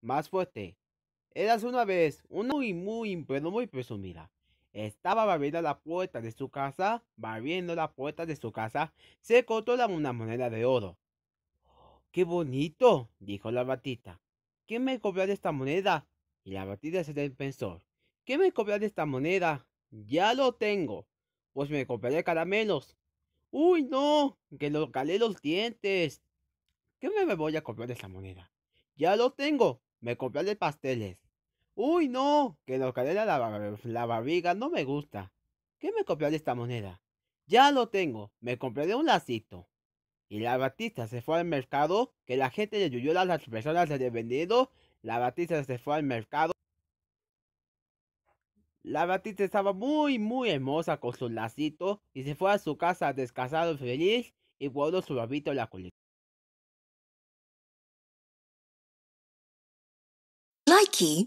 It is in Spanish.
más fuerte. Eras una vez una muy, muy, pero muy presumida. Estaba barriendo la puerta de su casa, barriendo la puerta de su casa, se cortó una moneda de oro. ¡Qué bonito! dijo la batita. ¿Quién me cobrará esta moneda? Y la batita se pensó. ¿Qué me cobrará esta moneda? Ya lo tengo. Pues me compraré caramelos. ¡Uy, no! Que los calé los dientes. ¿Qué me voy a comprar esta moneda? Ya lo tengo. Me compraré pasteles. ¡Uy, no! Que lo calé la, la barriga no me gusta. ¿Qué me compraré esta moneda? Ya lo tengo. Me compraré un lacito. Y la Batista se fue al mercado, que la gente le yuyó a las personas de vendido. La Batista se fue al mercado. La Batista estaba muy, muy hermosa con su lacito y se fue a su casa descansado feliz y guardó su babito en la colita. Likey